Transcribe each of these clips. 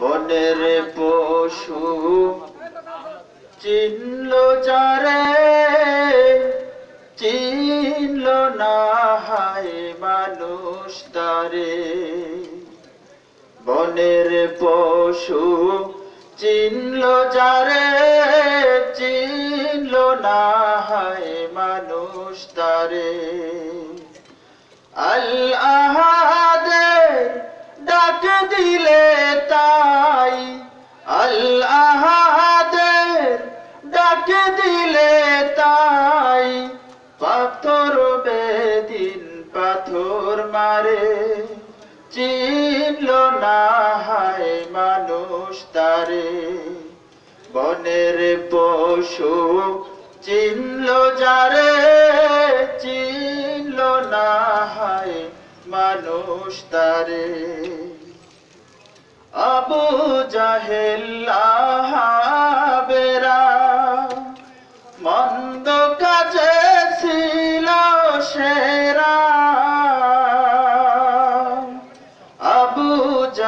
বনের পশু চিনল যারে চিনল না হায় মানুষ তারে। বনের পশু চিনল যারে চিনল না হায় মানুষ তারে। আল আহাদের ডাক দিলে পাথর মারে, চিনল না হায় মানুষ তারে। বনের পশু চিনল যারে, চিনল না হায় মানুষ তারে। আবু জাহেল্লাহাবেরা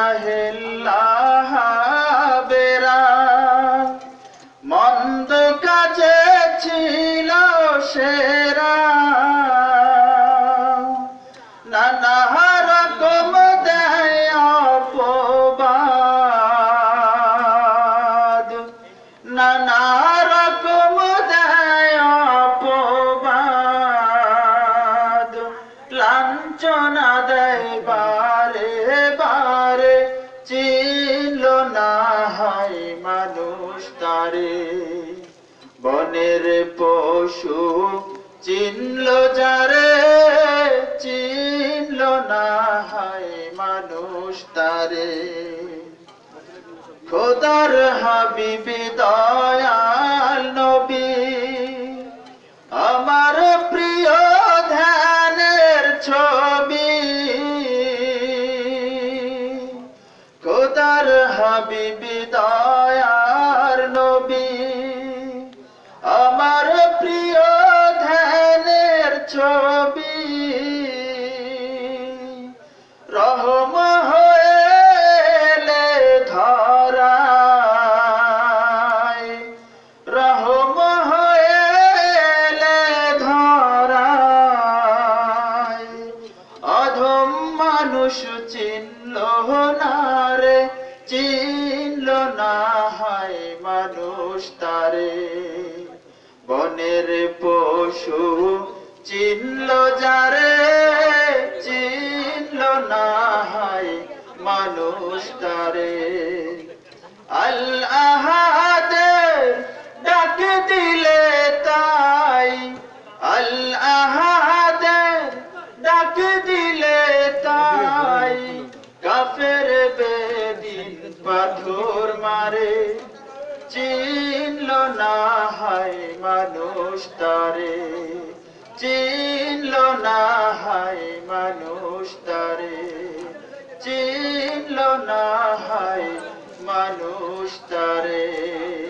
জাহেল্লাহাবেরা মন্দ কাজে ছিল সেরা। নানা রকম দেয় অপবাদ। নানা রকম দেয় দেয় বারে বারে মানুষ তারে। বনের পশু চিনল যারে, চিনল না হয় মানুষ তারে। খোদার হাবিবি দয়াল নবী, আমার প্রিয় ধ্যানের ছবি। খোদার হাবিবি দয়ার মানুষ চিনল না রে চিনল না হায় মানুষ তারে। বনের পশু চিনল যারে চিনল না হায় মানুষ তারে। আল পাথর মারে, চিনল না হায় মানুষ তারে। চিনল না হায় মানুষ তারে। চিনল না হায় মানুষ তারে।